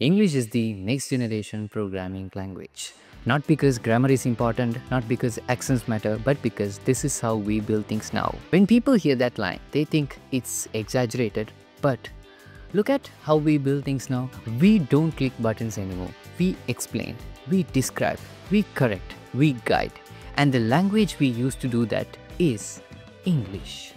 English is the next generation programming language. Not because grammar is important, not because accents matter, but because this is how we build things now. When people hear that line, they think it's exaggerated, but look at how we build things now. We don't click buttons anymore. We explain, we describe, we correct, we guide. And the language we use to do that is English.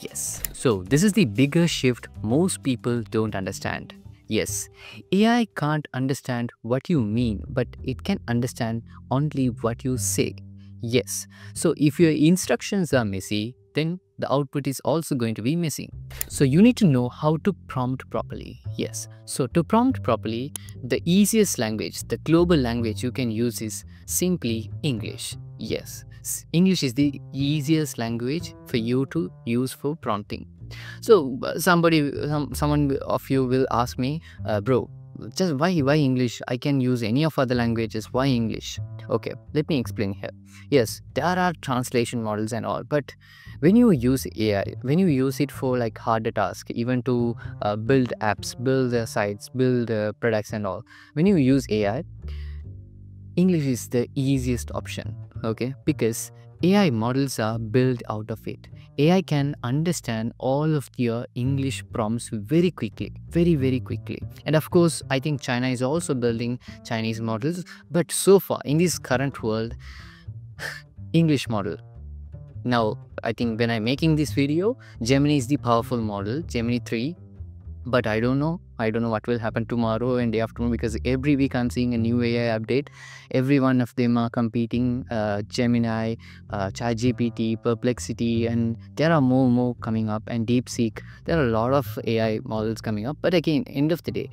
Yes. So, this is the bigger shift most people don't understand. Yes, AI can't understand what you mean, but it can understand only what you say. Yes. So, if your instructions are messy, then the output is also going to be missing. So you need to know how to prompt properly. Yes. So to prompt properly, the easiest language, the global language you can use is simply English. Yes. English is the easiest language for you to use for prompting. So uh, somebody, some, someone of you will ask me, uh, bro, just why why english? I can use any of other languages. Why english? Okay let me explain here. Yes there are translation models and all but when you use ai when you use it for like harder tasks even to uh, build apps build the sites build the products and all when you use ai english is the easiest option okay? Because ai models are built out of it AI can understand all of your English prompts very quickly, very, very quickly. And of course, I think China is also building Chinese models. But so far, in this current world, English model. Now, I think when I'm making this video, Gemini is the powerful model, Gemini 3 but I don't know. I don't know what will happen tomorrow and day after because every week I'm seeing a new AI update. Every one of them are competing. Uh, Gemini, uh, ChatGPT, Perplexity, and there are more and more coming up. And DeepSeek. There are a lot of AI models coming up. But again, end of the day,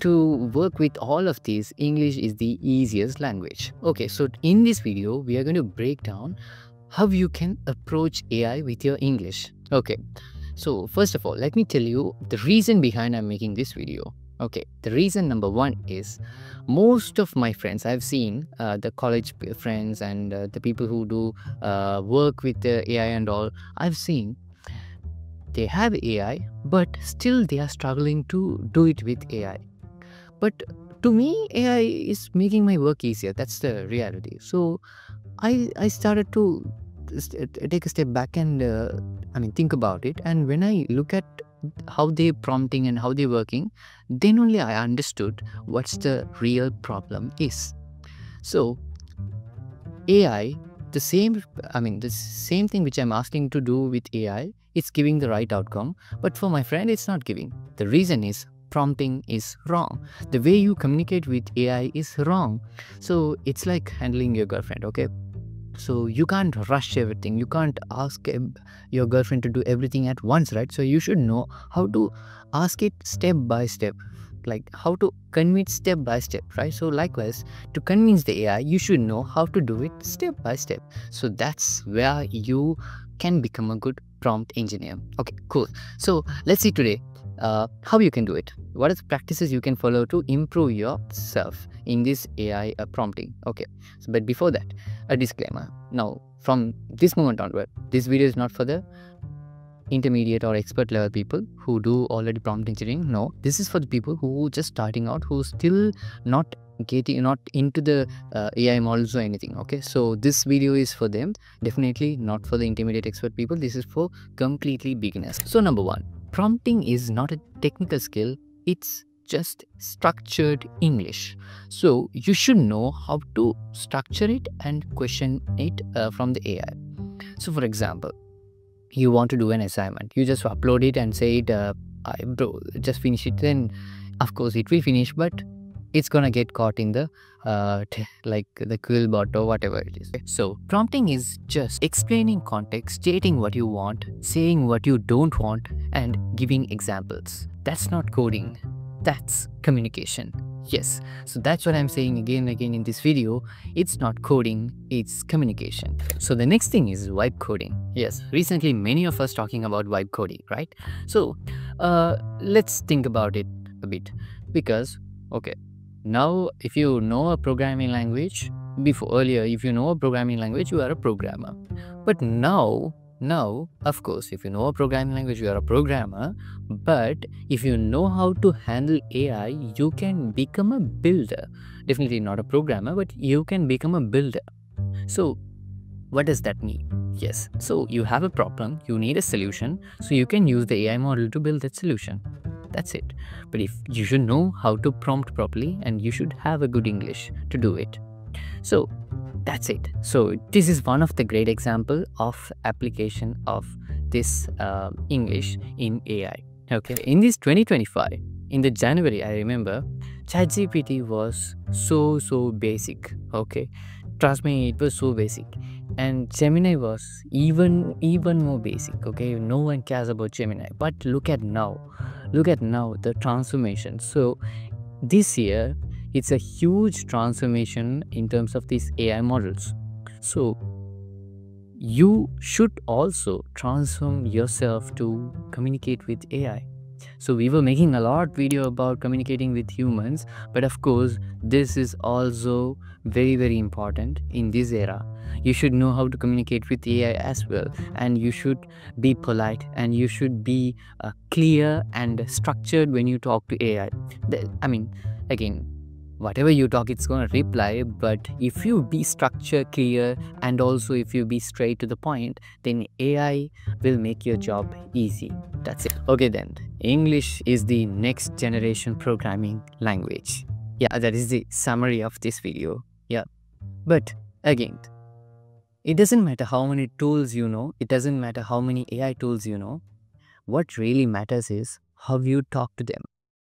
to work with all of these, English is the easiest language. Okay, so in this video, we are going to break down how you can approach AI with your English. Okay. So first of all, let me tell you the reason behind I'm making this video. Okay, the reason number one is most of my friends I've seen uh, the college friends and uh, the people who do uh, work with the AI and all I've seen they have AI but still they are struggling to do it with AI. But to me AI is making my work easier. That's the reality. So I I started to take a step back and uh, I mean think about it. And when I look at how they prompting and how they working, then only I understood what's the real problem is. So AI, the same I mean the same thing which I'm asking to do with AI, it's giving the right outcome. But for my friend, it's not giving. The reason is prompting is wrong. The way you communicate with AI is wrong. So it's like handling your girlfriend, okay? So you can't rush everything. You can't ask your girlfriend to do everything at once right? So you should know how to ask it step by step. Like how to convince step by step right? So likewise to convince the ai you should know how to do it step by step. So that's where you can become a good prompt engineer. Okay cool. So let's see today uh, how you can do it. What are the practices you can follow to improve yourself in this ai uh, prompting? Okay so, but before that a disclaimer. Now from this moment onward this video is not for the intermediate or expert level people who do already prompt engineering. No this is for the people who just starting out who still not getting not into the uh, ai models or anything okay? So this video is for them. Definitely not for the intermediate expert people. This is for completely beginners. So number one prompting is not a technical skill, it's just structured English. So you should know how to structure it and question it uh, from the AI. So for example, you want to do an assignment, you just upload it and say it, uh, bro, just finish it. Then of course it will finish, but it's gonna get caught in the uh, like the Quillbot or whatever it is. So prompting is just explaining context, stating what you want, saying what you don't want, and giving examples. That's not coding. That's communication. Yes, so that's what I'm saying again and again in this video. It's not coding, it's communication. So the next thing is vibe coding. Yes, recently many of us talking about vibe coding, right? So uh, let's think about it a bit because, okay, now if you know a programming language before earlier if you know a programming language you are a programmer but now Now, of course, if you know a programming language, you are a programmer. But if you know how to handle AI, you can become a builder. Definitely not a programmer, but you can become a builder. So, what does that mean? Yes, so you have a problem, you need a solution, so you can use the AI model to build that solution. That's it. But if you should know how to prompt properly and you should have a good English to do it. So that's it. So this is one of the great example of application of this uh, english in ai okay in this 2025 in the january i remember chatgpt was so so basic okay? Trust me it was so basic. And gemini was even even more basic okay? No one cares about gemini but look at now. Look at now the transformation. So this year it's a huge transformation in terms of these AI models. So you should also transform yourself to communicate with AI. So we were making a lot video about communicating with humans, but of course, this is also very, very important in this era. You should know how to communicate with AI as well, and you should be polite and you should be uh, clear and structured when you talk to AI. I mean, again, whatever you talk it's going to reply but if you be structure clear and also if you be straight to the point then ai will make your job easy. That's it. Okay then. English is the next generation programming language. Yeah that is the summary of this video. Yeah. But again it doesn't matter how many tools you know it doesn't matter how many ai tools you know. What really matters is how you talk to them